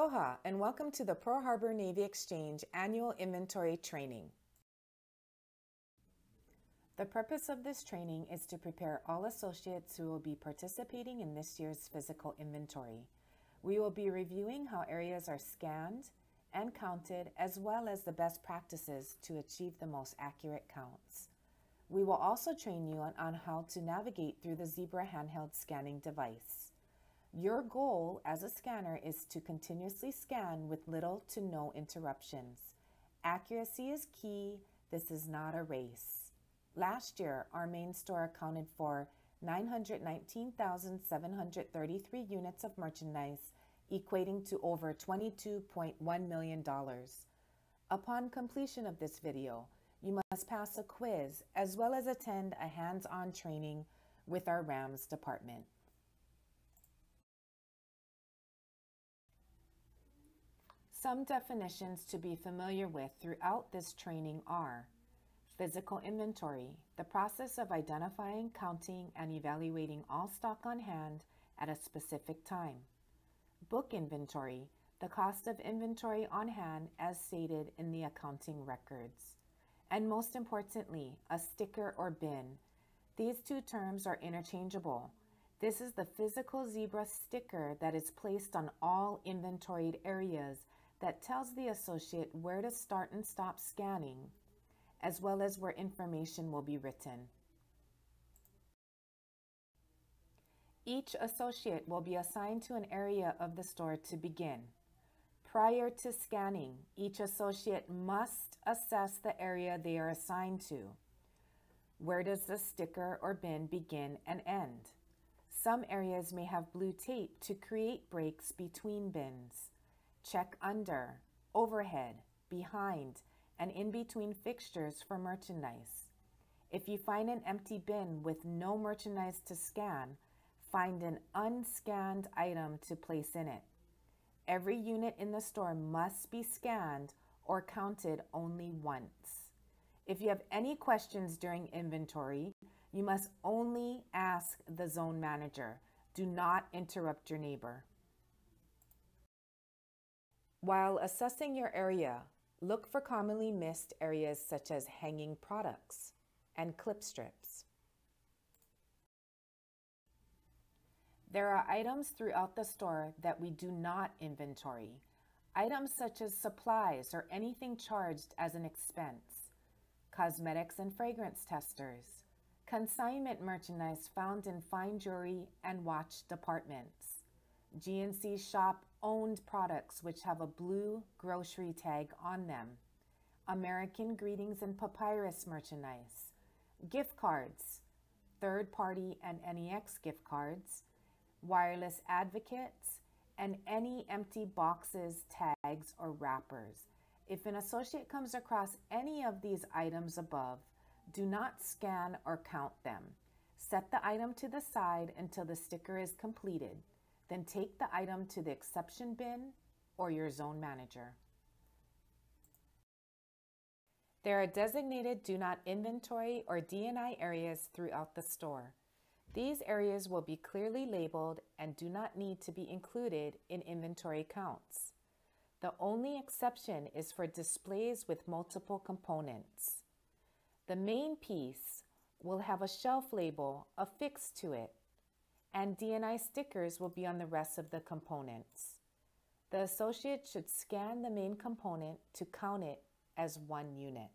Aloha and welcome to the Pearl Harbor Navy Exchange annual inventory training. The purpose of this training is to prepare all associates who will be participating in this year's physical inventory. We will be reviewing how areas are scanned and counted as well as the best practices to achieve the most accurate counts. We will also train you on, on how to navigate through the Zebra handheld scanning device. Your goal as a scanner is to continuously scan with little to no interruptions. Accuracy is key. This is not a race. Last year, our main store accounted for 919,733 units of merchandise, equating to over $22.1 million. Upon completion of this video, you must pass a quiz as well as attend a hands-on training with our RAMS department. Some definitions to be familiar with throughout this training are physical inventory, the process of identifying, counting, and evaluating all stock on hand at a specific time. Book inventory, the cost of inventory on hand as stated in the accounting records. And most importantly, a sticker or bin. These two terms are interchangeable. This is the physical zebra sticker that is placed on all inventoried areas that tells the associate where to start and stop scanning, as well as where information will be written. Each associate will be assigned to an area of the store to begin. Prior to scanning, each associate must assess the area they are assigned to. Where does the sticker or bin begin and end? Some areas may have blue tape to create breaks between bins. Check under, overhead, behind, and in between fixtures for merchandise. If you find an empty bin with no merchandise to scan, find an unscanned item to place in it. Every unit in the store must be scanned or counted only once. If you have any questions during inventory, you must only ask the zone manager. Do not interrupt your neighbor. While assessing your area, look for commonly missed areas such as hanging products and clip strips. There are items throughout the store that we do not inventory. Items such as supplies or anything charged as an expense, cosmetics and fragrance testers, consignment merchandise found in fine jewelry and watch departments, GNC shop owned products which have a blue grocery tag on them, American Greetings and Papyrus merchandise, gift cards, third party and NEX gift cards, wireless advocates, and any empty boxes, tags, or wrappers. If an associate comes across any of these items above, do not scan or count them. Set the item to the side until the sticker is completed. Then take the item to the exception bin or your zone manager. There are designated Do Not Inventory or DNI areas throughout the store. These areas will be clearly labeled and do not need to be included in inventory counts. The only exception is for displays with multiple components. The main piece will have a shelf label affixed to it and DNI stickers will be on the rest of the components. The associate should scan the main component to count it as one unit.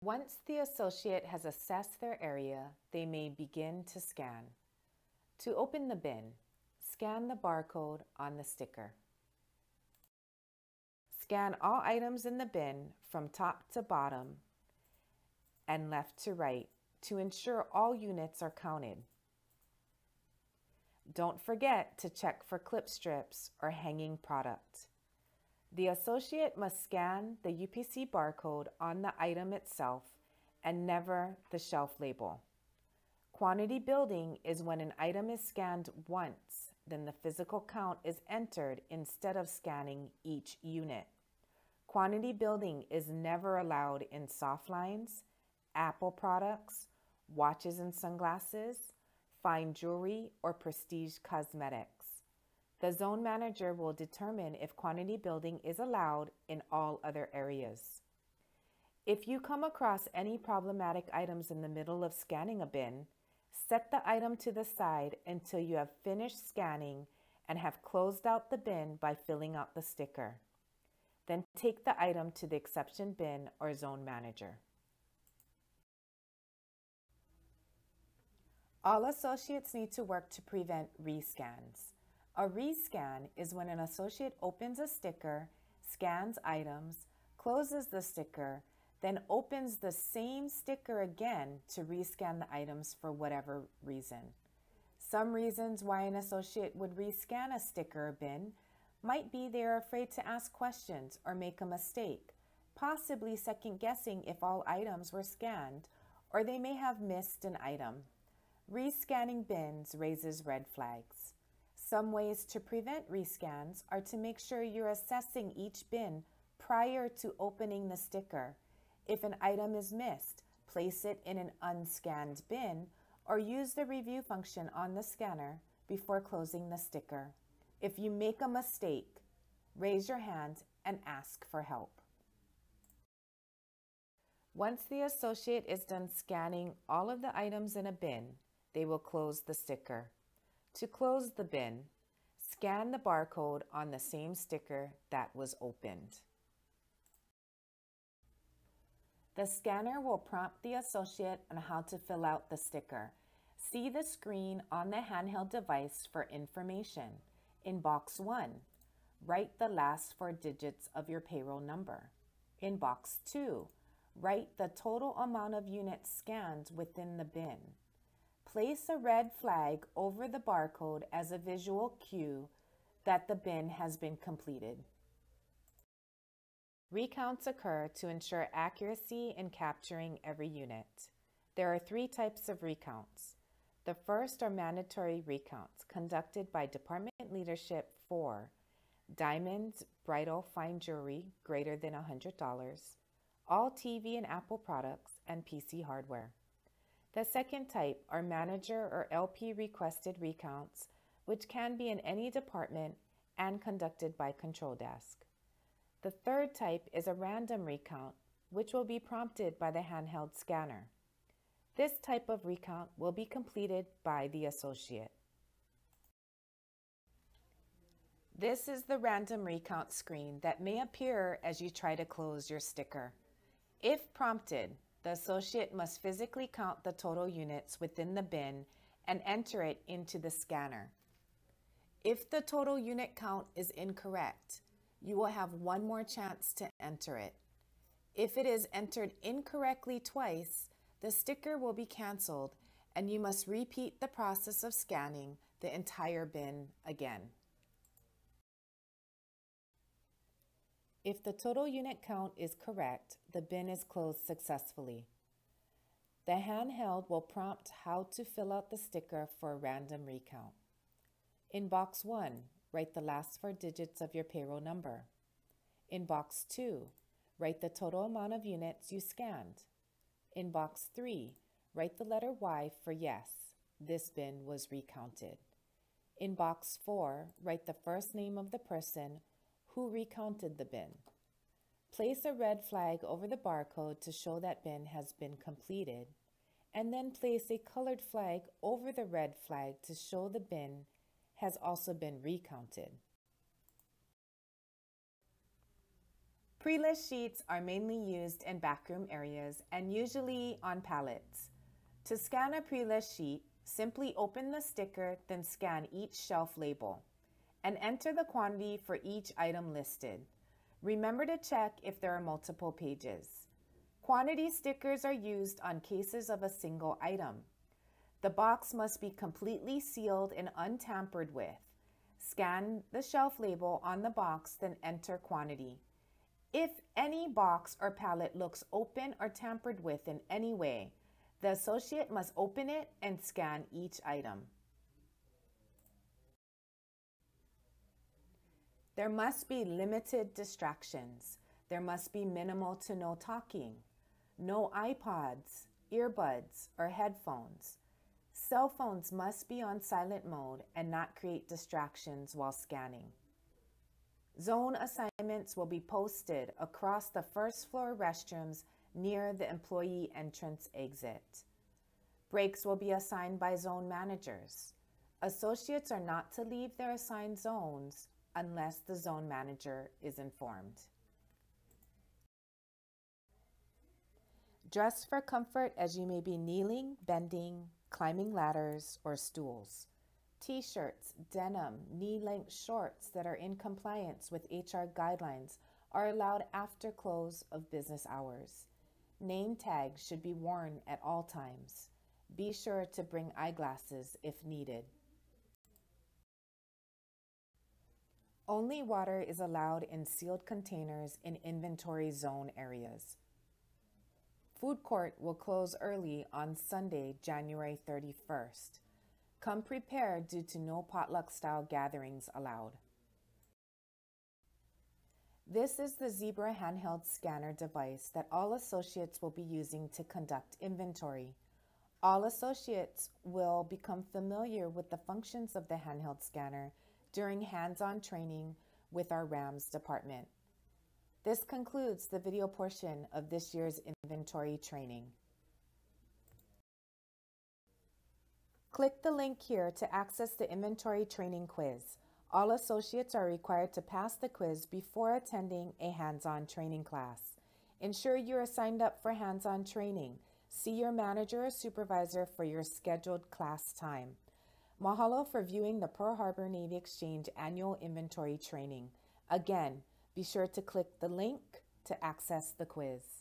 Once the associate has assessed their area, they may begin to scan. To open the bin, scan the barcode on the sticker. Scan all items in the bin from top to bottom and left to right to ensure all units are counted. Don't forget to check for clip strips or hanging product. The associate must scan the UPC barcode on the item itself and never the shelf label. Quantity building is when an item is scanned once, then the physical count is entered instead of scanning each unit. Quantity building is never allowed in soft lines, Apple products, watches and sunglasses, fine jewelry, or prestige cosmetics. The zone manager will determine if quantity building is allowed in all other areas. If you come across any problematic items in the middle of scanning a bin, set the item to the side until you have finished scanning and have closed out the bin by filling out the sticker. Then take the item to the exception bin or zone manager. All associates need to work to prevent rescans. A rescan is when an associate opens a sticker, scans items, closes the sticker, then opens the same sticker again to rescan the items for whatever reason. Some reasons why an associate would rescan a sticker bin might be they are afraid to ask questions or make a mistake, possibly second guessing if all items were scanned, or they may have missed an item. Rescanning bins raises red flags. Some ways to prevent rescans are to make sure you're assessing each bin prior to opening the sticker. If an item is missed, place it in an unscanned bin or use the review function on the scanner before closing the sticker. If you make a mistake, raise your hand and ask for help. Once the associate is done scanning all of the items in a bin, they will close the sticker. To close the bin, scan the barcode on the same sticker that was opened. The scanner will prompt the associate on how to fill out the sticker. See the screen on the handheld device for information. In box 1, write the last four digits of your payroll number. In box 2, write the total amount of units scanned within the bin. Place a red flag over the barcode as a visual cue that the bin has been completed. Recounts occur to ensure accuracy in capturing every unit. There are three types of recounts. The first are mandatory recounts conducted by department leadership for diamonds, bridal, fine jewelry greater than $100, all TV and Apple products, and PC hardware. The second type are manager or LP requested recounts, which can be in any department and conducted by control desk. The third type is a random recount, which will be prompted by the handheld scanner. This type of recount will be completed by the associate. This is the random recount screen that may appear as you try to close your sticker. If prompted, the associate must physically count the total units within the bin and enter it into the scanner. If the total unit count is incorrect, you will have one more chance to enter it. If it is entered incorrectly twice, the sticker will be canceled and you must repeat the process of scanning the entire bin again. If the total unit count is correct, the bin is closed successfully. The handheld will prompt how to fill out the sticker for a random recount. In box 1, write the last four digits of your payroll number. In box 2, write the total amount of units you scanned. In box 3, write the letter Y for yes, this bin was recounted. In box 4, write the first name of the person who recounted the bin. Place a red flag over the barcode to show that bin has been completed, and then place a colored flag over the red flag to show the bin has also been recounted. Pre-list sheets are mainly used in backroom areas and usually on pallets. To scan a pre-list sheet, simply open the sticker, then scan each shelf label and enter the quantity for each item listed. Remember to check if there are multiple pages. Quantity stickers are used on cases of a single item. The box must be completely sealed and untampered with. Scan the shelf label on the box, then enter quantity. If any box or pallet looks open or tampered with in any way, the associate must open it and scan each item. There must be limited distractions. There must be minimal to no talking, no iPods, earbuds, or headphones. Cell phones must be on silent mode and not create distractions while scanning. Zone assignments will be posted across the first floor restrooms near the employee entrance exit. Breaks will be assigned by zone managers. Associates are not to leave their assigned zones unless the zone manager is informed. Dress for comfort as you may be kneeling, bending, climbing ladders, or stools. T shirts, denim, knee length shorts that are in compliance with HR guidelines are allowed after close of business hours. Name tags should be worn at all times. Be sure to bring eyeglasses if needed. Only water is allowed in sealed containers in inventory zone areas. Food court will close early on Sunday, January 31st. Come prepared due to no potluck style gatherings allowed. This is the Zebra handheld scanner device that all associates will be using to conduct inventory. All associates will become familiar with the functions of the handheld scanner during hands-on training with our RAMS department. This concludes the video portion of this year's inventory training. Click the link here to access the inventory training quiz. All associates are required to pass the quiz before attending a hands-on training class. Ensure you are signed up for hands-on training. See your manager or supervisor for your scheduled class time. Mahalo for viewing the Pearl Harbor Navy Exchange annual inventory training. Again, be sure to click the link to access the quiz.